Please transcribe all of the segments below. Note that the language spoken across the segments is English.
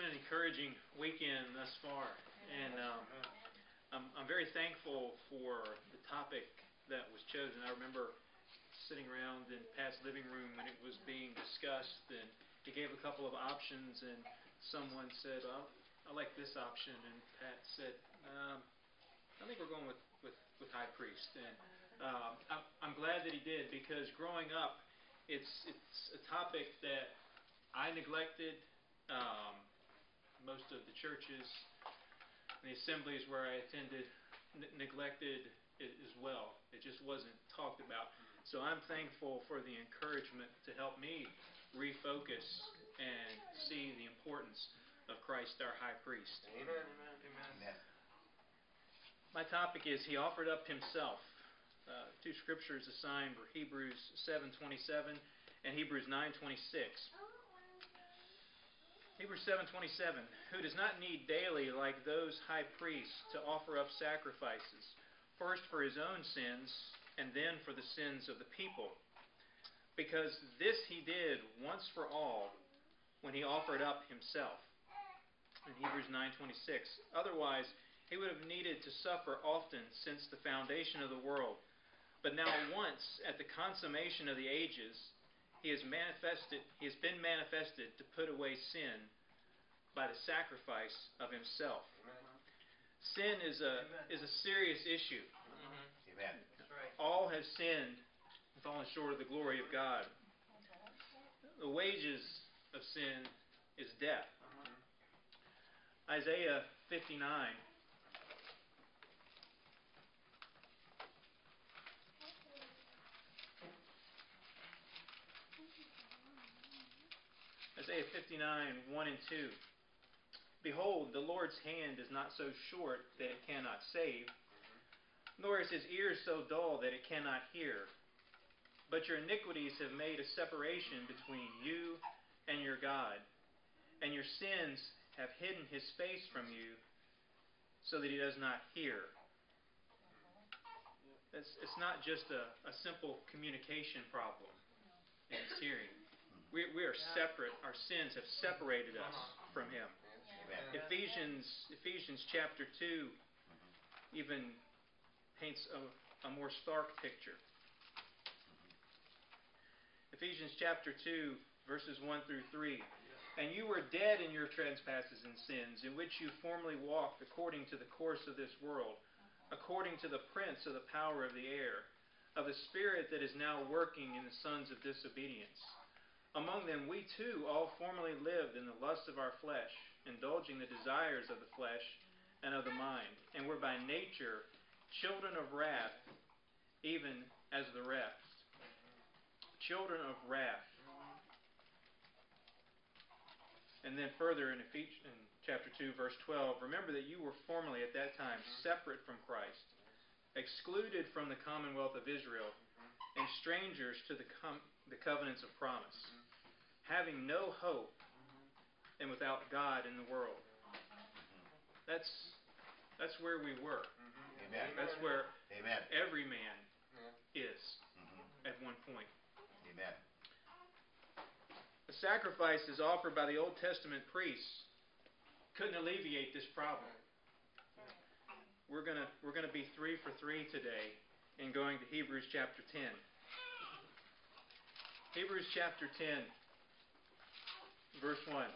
been an encouraging weekend thus far, and um, I'm, I'm very thankful for the topic that was chosen. I remember sitting around in Pat's living room when it was being discussed, and he gave a couple of options, and someone said, well, I like this option, and Pat said, um, I think we're going with, with, with high priest. And um, I'm, I'm glad that he did because growing up, it's, it's a topic that I neglected. Um, most of the churches and the assemblies where I attended neglected it as well. It just wasn't talked about. So I'm thankful for the encouragement to help me refocus and see the importance of Christ our high priest. Amen. Amen. Amen. My topic is he offered up himself. Uh, two scriptures assigned were Hebrews 7:27 and Hebrews 9:26. Hebrews 7:27 Who does not need daily like those high priests to offer up sacrifices first for his own sins and then for the sins of the people. Because this he did once for all when he offered up himself. In Hebrews 9:26 otherwise he would have needed to suffer often since the foundation of the world. But now once at the consummation of the ages he has manifested he has been manifested to put away sin by the sacrifice of himself. Sin is a is a serious issue. Amen. All have sinned and fallen short of the glory of God. The wages of sin is death. Isaiah 59 Isaiah 59, 1 and 2. Behold, the Lord's hand is not so short that it cannot save, nor is his ear so dull that it cannot hear. But your iniquities have made a separation between you and your God, and your sins have hidden his face from you, so that he does not hear. It's, it's not just a, a simple communication problem in his hearing. We, we are separate. Our sins have separated us uh-huh. from him. Amen. Ephesians Ephesians chapter 2 mm-hmm. even paints a, a more stark picture. Mm-hmm. Ephesians chapter 2 verses 1 through 3. And you were dead in your trespasses and sins, in which you formerly walked according to the course of this world, uh-huh. according to the prince of the power of the air, of the spirit that is now working in the sons of disobedience among them, we too all formerly lived in the lusts of our flesh, indulging the desires of the flesh and of the mind, and were by nature children of wrath, even as the rest. Children of wrath. And then further in Ephesians chapter 2, verse 12, remember that you were formerly at that time separate from Christ, excluded from the commonwealth of Israel, and strangers to the, com- the covenants of promise having no hope and without God in the world. That's that's where we were. Amen. That's where Amen. every man is Mhm. at one point. Amen. The sacrifices offered by the Old Testament priests couldn't alleviate this problem. We're gonna we're gonna be three for three today in going to Hebrews chapter ten. Hebrews chapter ten. Verse 1.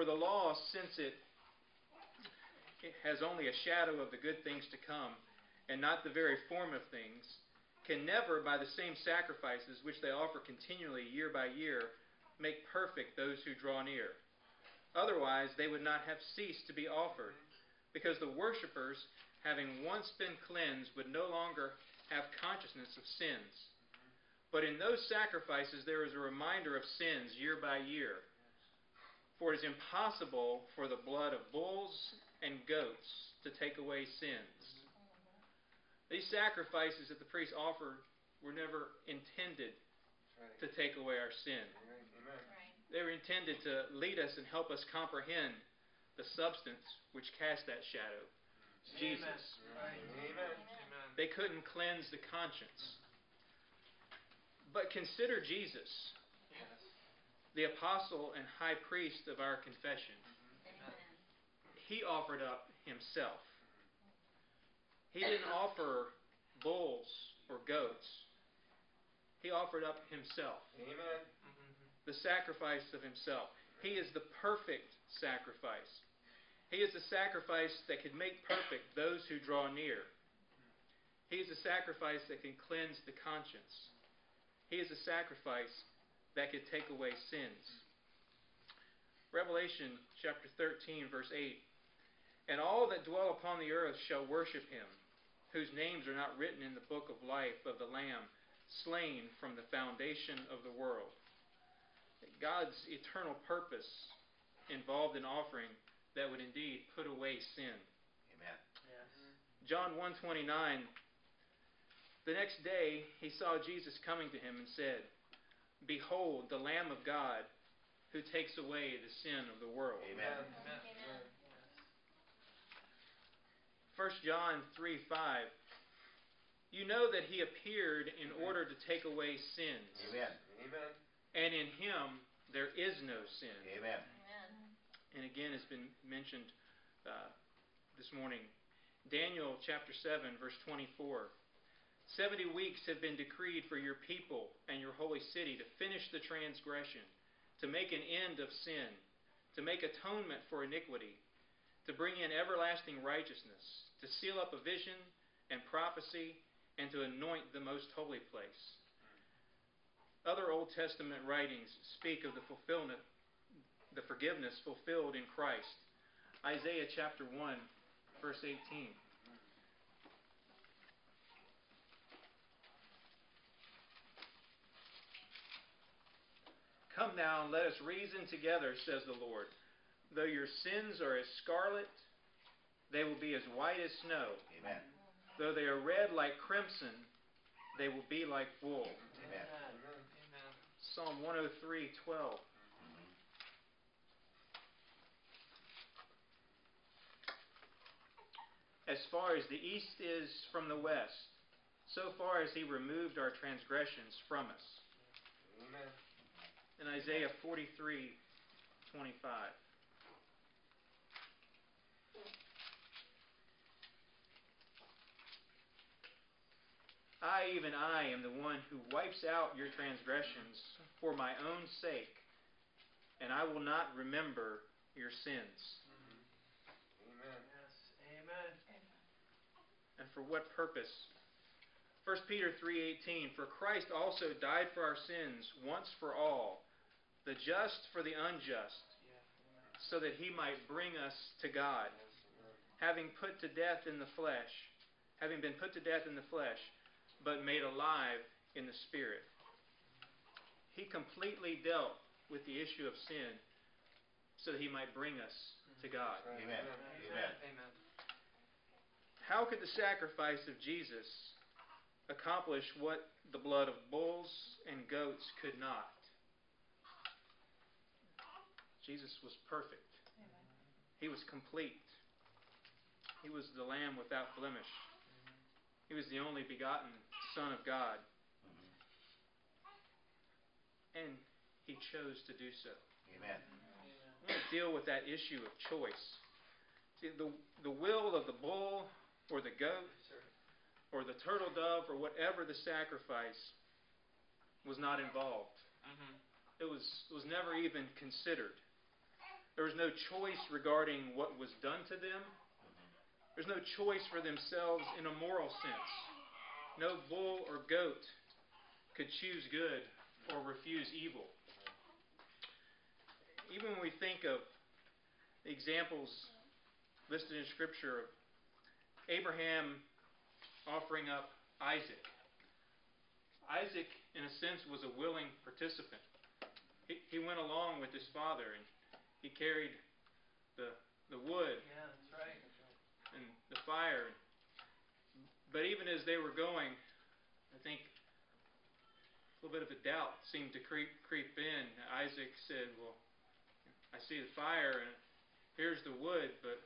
For the law, since it, it has only a shadow of the good things to come, and not the very form of things, can never, by the same sacrifices which they offer continually year by year, make perfect those who draw near. Otherwise, they would not have ceased to be offered, because the worshippers, having once been cleansed, would no longer have consciousness of sins. But in those sacrifices, there is a reminder of sins year by year. For it is impossible for the blood of bulls and goats to take away sins. These sacrifices that the priests offered were never intended to take away our sin. They were intended to lead us and help us comprehend the substance which cast that shadow Jesus. Amen. They couldn't cleanse the conscience. But consider Jesus. The apostle and high priest of our confession. He offered up himself. He didn't offer bulls or goats. He offered up himself, Amen. Mm-hmm. the sacrifice of himself. He is the perfect sacrifice. He is the sacrifice that can make perfect those who draw near. He is a sacrifice that can cleanse the conscience. He is a sacrifice that could take away sins. Revelation chapter 13, verse 8. And all that dwell upon the earth shall worship him, whose names are not written in the book of life of the Lamb, slain from the foundation of the world. God's eternal purpose involved an offering that would indeed put away sin. Amen. Yes. John 1:29 The next day he saw Jesus coming to him and said, "Behold the Lamb of God who takes away the sin of the world." Amen. Amen. 1 John 3 5. You know that he appeared in order to take away sins, Amen. Amen. and in him there is no sin. Amen. Amen. and again it's been mentioned uh, this morning. Daniel chapter 7, verse 24. Seventy weeks have been decreed for your people and your holy city to finish the transgression, to make an end of sin, to make atonement for iniquity, to bring in everlasting righteousness, to seal up a vision and prophecy, and to anoint the most holy place. Other Old Testament writings speak of the fulfillment the forgiveness fulfilled in Christ. Isaiah chapter 1, verse 18. Come now and let us reason together, says the Lord. Though your sins are as scarlet, they will be as white as snow. Amen. Though they are red like crimson, they will be like wool. Amen. Amen. Psalm 103, 12. As far as the east is from the west, so far as he removed our transgressions from us. Amen. In Isaiah 43, 25. I, even I, am the one who wipes out your transgressions for my own sake, and I will not remember your sins. Amen. Yes. Amen. And for what purpose? 1 Peter 3:18 For Christ also died for our sins once for all, the just for the unjust, so that he might bring us to God, having put to death in the flesh, having been put to death in the flesh, but made alive in the spirit. He completely dealt with the issue of sin so that he might bring us to God. Amen. Amen. Amen. Amen. How could the sacrifice of Jesus accomplish what the blood of bulls and goats could not? Jesus was perfect. He was complete. He was the Lamb without blemish. He was the only begotten Son of God. And he chose to do so. Amen. I want to deal with that issue of choice. See, the, the will of the bull or the goat or the turtle dove or whatever the sacrifice was not involved. Mm-hmm. It was, was never even considered. There was no choice regarding what was done to them. There's no choice for themselves in a moral sense. No bull or goat could choose good or refuse evil. Even when we think of the examples listed in Scripture of Abraham offering up Isaac, Isaac, in a sense, was a willing participant. He, he went along with his father and he carried the, the wood Yeah, that's right. and the fire. But even as they were going, I think a little bit of a doubt seemed to creep creep in. Isaac said, "Well, I see the fire and here's the wood, but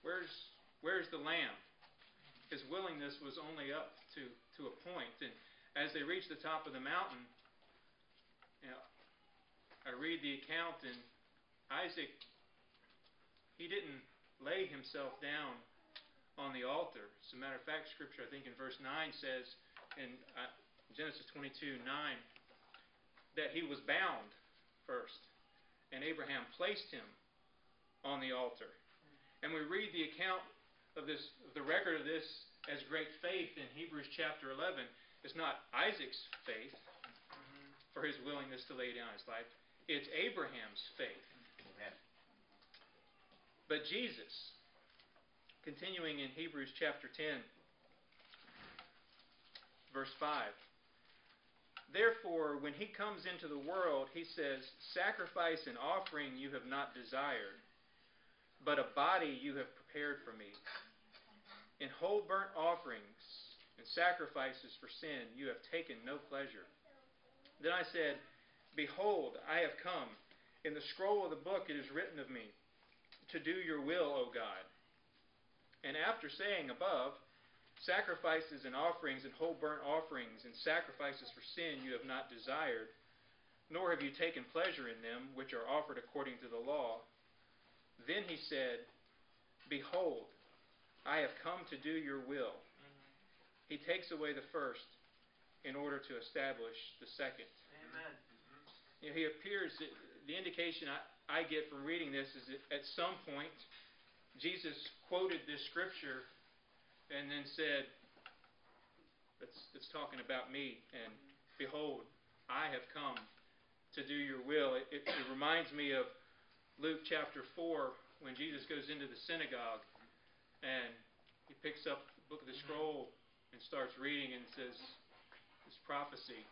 where's where's the lamb?" His willingness was only up to to a point, and as they reached the top of the mountain, you know, I read the account, and Isaac, he didn't lay himself down on the altar. As a matter of fact, Scripture, I think in verse 9 says, in uh, Genesis 22 9, that he was bound first, and Abraham placed him on the altar. And we read the account of this, the record of this as great faith in Hebrews chapter 11. It's not Isaac's faith for his willingness to lay down his life, it's Abraham's faith. But Jesus, continuing in Hebrews chapter 10, verse 5. Therefore, when he comes into the world, he says, Sacrifice and offering you have not desired, but a body you have prepared for me. In whole burnt offerings and sacrifices for sin you have taken no pleasure. Then I said, Behold, I have come. In the scroll of the book it is written of me, to do your will, O God. And after saying above, Sacrifices and offerings and whole burnt offerings and sacrifices for sin you have not desired, nor have you taken pleasure in them, which are offered according to the law. Then he said, Behold, I have come to do your will. Mm-hmm. He takes away the first in order to establish the second. Amen. You know, he appears, the indication I, I get from reading this is that at some point, Jesus quoted this scripture and then said, it's, it's talking about me, and behold, I have come to do your will. It, it, it reminds me of Luke chapter 4 when Jesus goes into the synagogue and he picks up the book of the scroll and starts reading and says, This prophecy,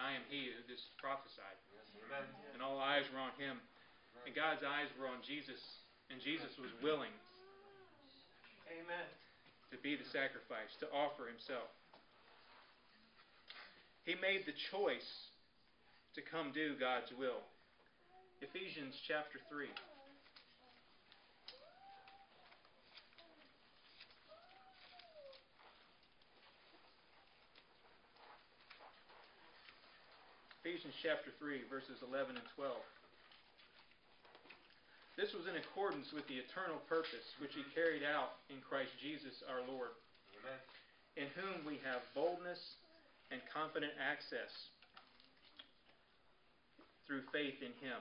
I am he who this prophesied. Yes. And all eyes were on him. And God's eyes were on Jesus, and Jesus was willing Amen. to be the sacrifice, to offer himself. He made the choice to come do God's will. Ephesians chapter 3. Ephesians chapter 3, verses 11 and 12. This was in accordance with the eternal purpose which he carried out in Christ Jesus our Lord, Amen. in whom we have boldness and confident access through faith in him.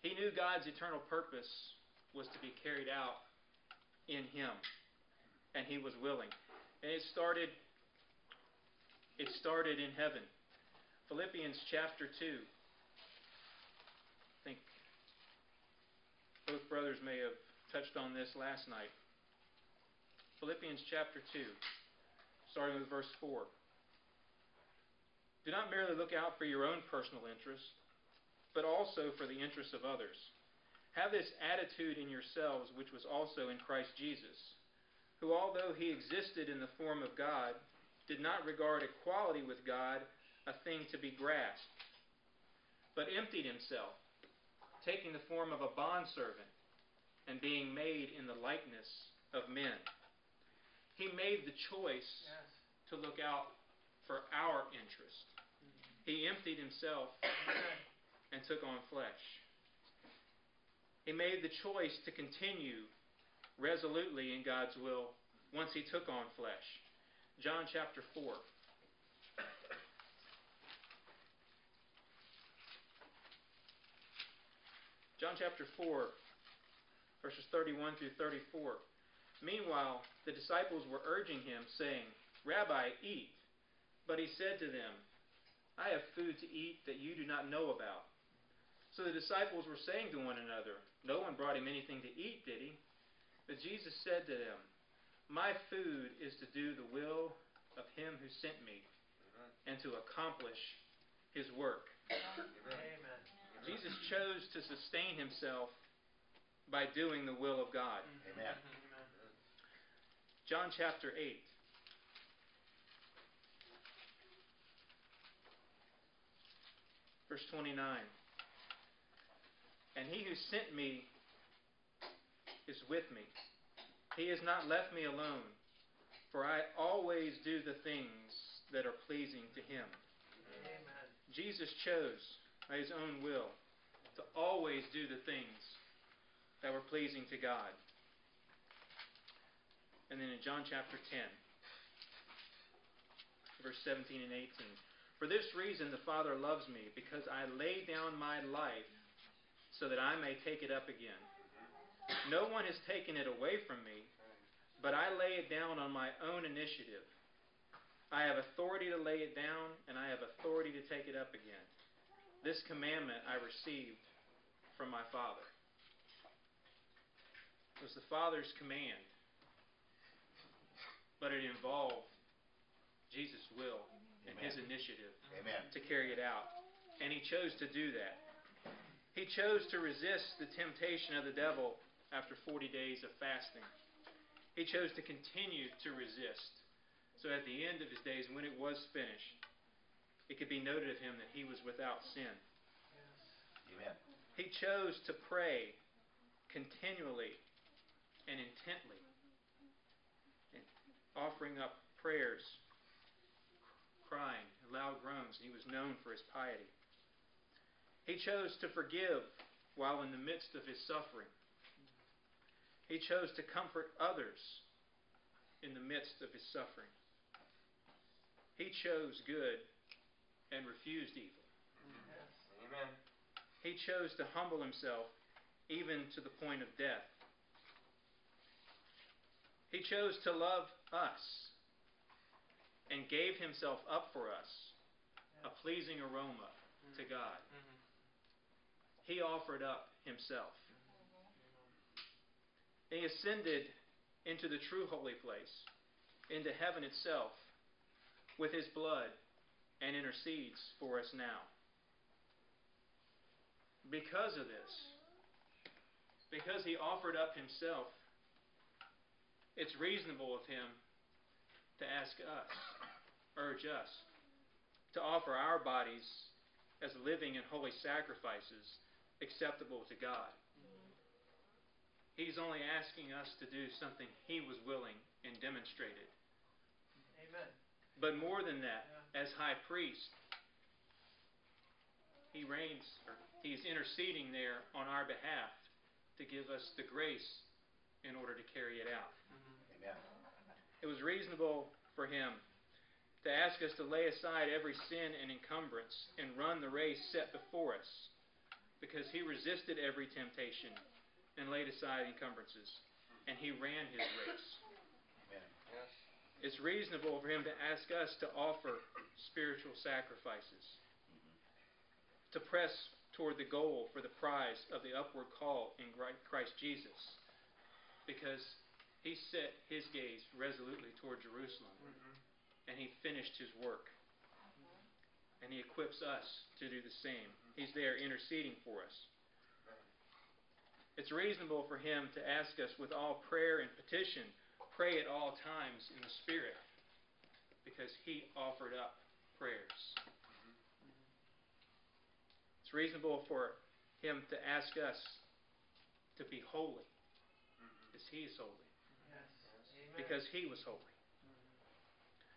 He knew God's eternal purpose was to be carried out in him, and he was willing. And it started it started in heaven. Philippians chapter 2. I think both brothers may have touched on this last night. Philippians chapter 2, starting with verse 4. Do not merely look out for your own personal interests, but also for the interests of others. Have this attitude in yourselves, which was also in Christ Jesus, who, although he existed in the form of God, did not regard equality with God a thing to be grasped, but emptied himself, taking the form of a bondservant and being made in the likeness of men. He made the choice Yes. to look out for our interest. He emptied himself and took on flesh. He made the choice to continue resolutely in God's will once he took on flesh. John chapter 4. John chapter 4, verses 31 through 34. Meanwhile, the disciples were urging him, saying, Rabbi, eat. But he said to them, I have food to eat that you do not know about. So the disciples were saying to one another, No one brought him anything to eat, did he? But Jesus said to them, My food is to do the will of him who sent me and to accomplish his work. Amen. Jesus chose to sustain himself by doing the will of God. Mm-hmm. Amen. Amen. John chapter 8. Verse 29. And he who sent me is with me. He has not left me alone, for I always do the things that are pleasing to him. Amen. Jesus chose by his own will, to always do the things that were pleasing to God. And then in John chapter 10, verse 17 and 18. For this reason the Father loves me, because I lay down my life so that I may take it up again. No one has taken it away from me, but I lay it down on my own initiative. I have authority to lay it down, and I have authority to take it up again. This commandment I received from my Father. It was the Father's command, but it involved Jesus' will and his initiative Amen. to carry it out. And he chose to do that. He chose to resist the temptation of the devil after 40 days of fasting. He chose to continue to resist. So at the end of his days, when it was finished, it could be noted of him that he was without sin. Amen. He chose to pray continually and intently, and offering up prayers, crying, loud groans. He was known for his piety. He chose to forgive while in the midst of his suffering. He chose to comfort others in the midst of his suffering. He chose good and refused evil. Amen. He chose to humble himself even to the point of death. He chose to love us and gave himself up for us, a pleasing aroma to mm-hmm. God. Mm-hmm. He offered up himself. Mm-hmm. He ascended into the true holy place, into heaven itself, with his blood, and intercedes for us now. Because of this, because he offered up himself, it's reasonable of him to ask us, urge us, to offer our bodies as living and holy sacrifices acceptable to God. He's only asking us to do something he was willing and demonstrated. Amen. But more than that, as high priest, he reigns, or he's interceding there on our behalf to give us the grace in order to carry it out. Mm-hmm. Amen. It was reasonable for him to ask us to lay aside every sin and encumbrance and run the race set before us because he resisted every temptation and laid aside encumbrances and he ran his race. It's reasonable for him to ask us to offer spiritual sacrifices, to press toward the goal for the prize of the upward call in Christ Jesus, because he set his gaze resolutely toward Jerusalem mm-hmm. and he finished his work. And he equips us to do the same. Mm-hmm. He's there interceding for us. It's reasonable for him to ask us with all prayer and petition, pray at all times in the Spirit, because he offered up prayers. It's reasonable for him to ask us to be holy, as he is holy, Yes. Because he was holy.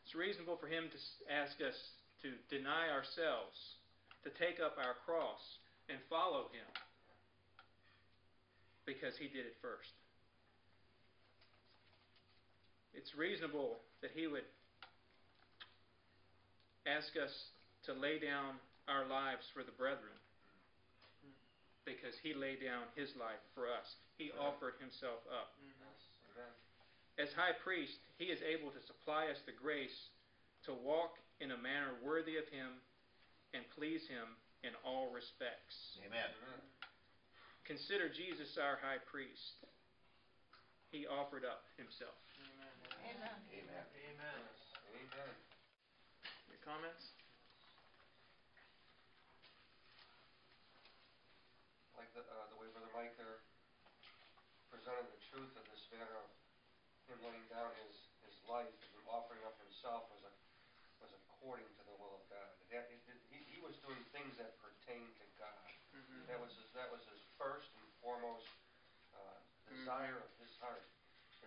It's reasonable for him to ask us to deny ourselves, to take up our cross, and follow him, because he did it first. It's reasonable that he would ask us to lay down our lives for the brethren, because he laid down his life for us. He offered himself up. Mm-hmm. Amen. As high priest, he is able to supply us the grace to walk in a manner worthy of him and please him in all respects. Amen. Consider Jesus our high priest. He offered up himself. Amen. Amen. Amen. Your comments? like the, uh, the way Brother Mike there presented the truth of this matter of him laying down his, his life and him offering up himself was a, was according to the will of God. It had, it, it, he, he was doing things that pertain to God. That was his, that was his first and foremost, uh, desire of his heart,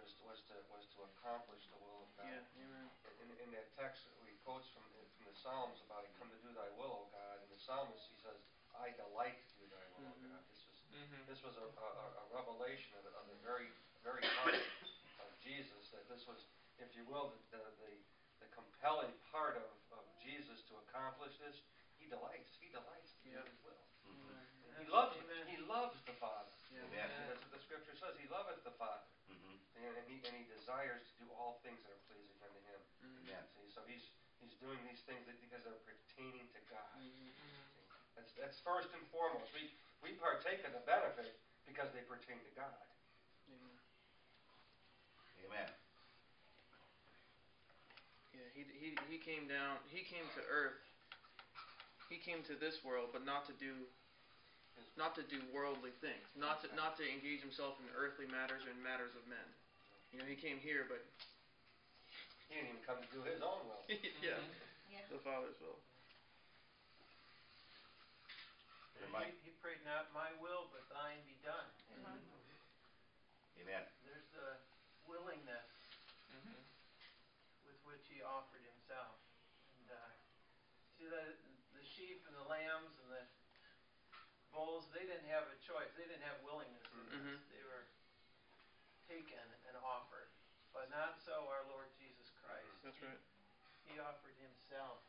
was, was to, was to accomplish the will of God. amen. In, in that text that we quotes from, from the Psalms about, I come to do thy will, O God, and the psalmist, he says, I delight to do thy will, mm-hmm. O God. This was a, a, a revelation of the, of the very, very heart of Jesus, that this was, if you will, the, the, the compelling part of, of Jesus to accomplish this. He delights, he delights to do his will. Mhm. He loves, Amen. he loves the Father. Yeah. Amen. That's what the scripture says, he loveth the Father. And, and he, and he desires to do all things that are pleasing unto him. Mhm. Amen. See, so he's, he's doing these things that- because they're pertaining to God. Mhm. That's, that's first and foremost. We, we partake of the benefit because they pertain to God. Amen. Amen. Yeah, he, he, he came down, he came to earth. He came to this world, but not to do not to do worldly things, not to not to engage himself in earthly matters or in matters of men. You know, he came here, but He didn't even come to do his own will. yeah, Mm-hmm. the Father's will. He, he prayed, not my will, but thine be done. Amen. There's the willingness with which he offered himself. And, uh, see, the, the sheep and the lambs and the bulls, they didn't have a choice. They didn't have willingness in this. Mhm. They were taken and offered. But not so our Lord Jesus Christ. That's right. He offered himself.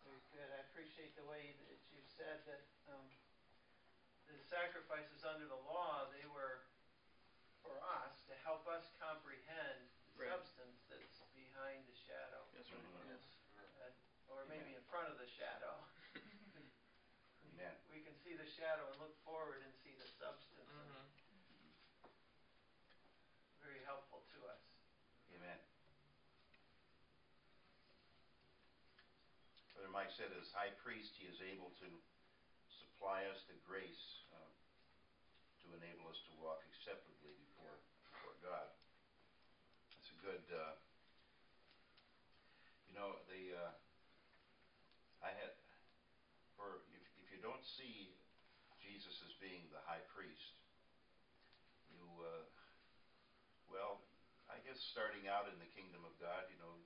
Very good. I appreciate the way that you've said that um, the sacrifices under the law, they were for us to help us comprehend the Right. substance that's behind the shadow, That's right. Mhm. Yes. uh, or maybe in front of the shadow. We can see the shadow and look forward and see the substance. Mm-hmm. Very helpful to us. Amen. Brother Mike said, as high priest, he is able to supply us the grace uh, to enable us to walk acceptably before, before God. That's a good, uh, you know, the, uh, I had, for, if, if you don't see Jesus as being the high priest, you, uh, well, I guess starting out in the kingdom of God, you know,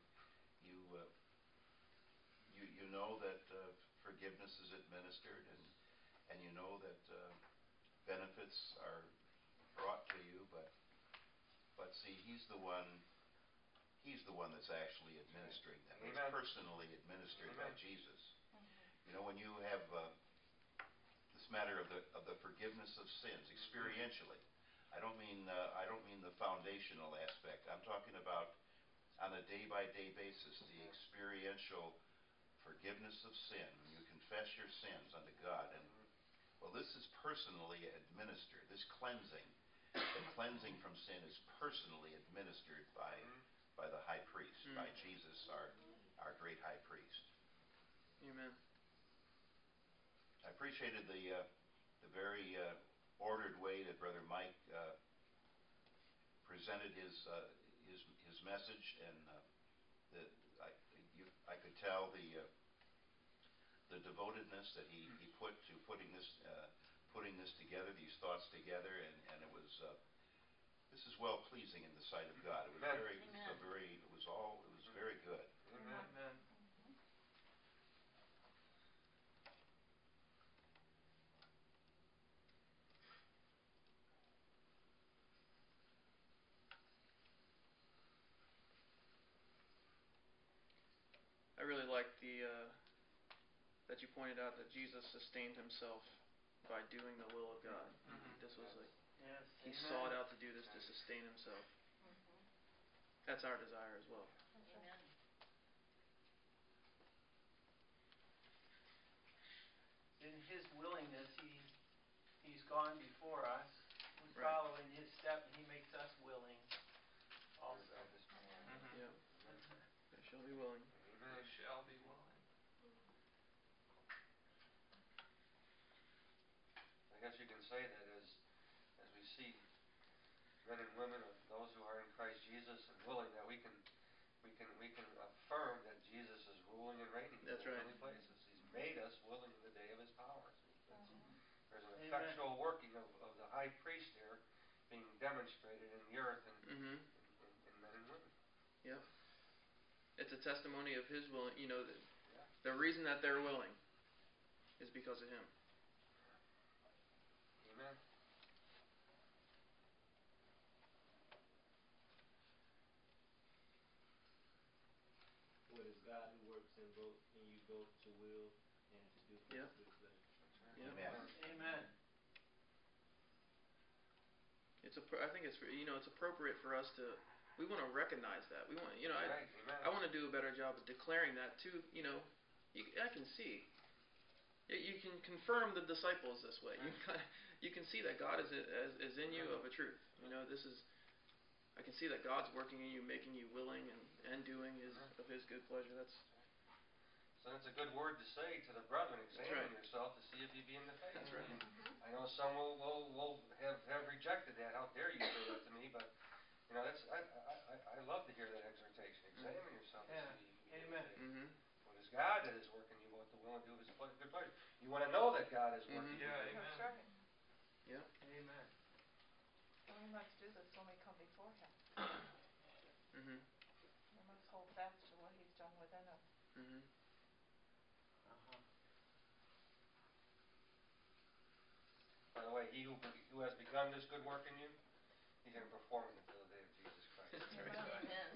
you you know that uh, forgiveness is administered, and and you know that uh, benefits are brought to you, but but see, he's the one. He's the one that's actually administering them. It's personally administered by Amen. Jesus. You know, when you have uh, this matter of the of the forgiveness of sins experientially, I don't mean uh, I don't mean the foundational aspect. I'm talking about on a day by day basis the experiential forgiveness of sin. When you confess your sins unto God, and well, this is personally administered. This cleansing, the cleansing from sin, is personally administered by by the high priest, Mm. by Jesus, our our great high priest. Amen. I appreciated the uh, the very uh, ordered way that Brother Mike uh, presented his uh, his his message, and uh, the I could tell the uh, the devotedness that he, he put to putting this uh, putting this together, these thoughts together, and, and it was uh, this is well pleasing in the sight of God. It was Amen. very it was a very it was all it was very good. Amen. Amen. I really like the uh, that you pointed out that Jesus sustained himself by doing the will of God. Mm-hmm. This was like Yes. he amen. sought out to do this to sustain himself. That's our desire as well. in his willingness, he he's gone before us. We Right. follow in his step, and he makes us willing. Also. Mm-hmm. Yeah. They shall be willing. Amen. shall be willing. I guess you can say that as as we see men and women of those who are in Christ Jesus and willing that we can we can we can affirm that Jesus is ruling and reigning in That's the right. heavenly places. He's made us willing in the day of his power. See, that's- There's an Amen. effectual working of, of the high priest here being demonstrated in the earth and Mm-hmm. in, in, in men and women. Yep. It's a testimony of his willing. You know, the, Yeah. the reason that they're willing is because of him. Amen. God who works in both in you both to will and to do for Yep. his good. Yep. Amen. Amen. It's a. I think it's you know it's appropriate for us to. We want to recognize that. We want you know I I want to do a better job of declaring that too. You know, you, I can see. You, you can confirm the disciples this way. You kind of, you can see that God is is, is in you of a truth. You know, this is. I can see that God's working in you, making you willing and, and doing His of His good pleasure. That's So that's a good word to say to the brethren, examine right. yourself to see if you be in the faith. that's right. I know some will, will, will have, have rejected that, how dare you say that to me, but, you know, that's, I, I, I, I love to hear that exhortation, examine yourself to Yeah, see if you be in the amen. faith. Mm-hmm. What is God that is working you both the will and do of his good pleasure? You wanna know that God is working. Mhm. you. Yeah, That's amen. right. Amen. And we must do this when we come before Him. Mm-hmm. We must hold fast to what He's done within us. Mm-hmm. Uh-huh. By the way, he who, who has begun this good work in you, he's gonna perform it until the day of Jesus Christ. That's. Amen.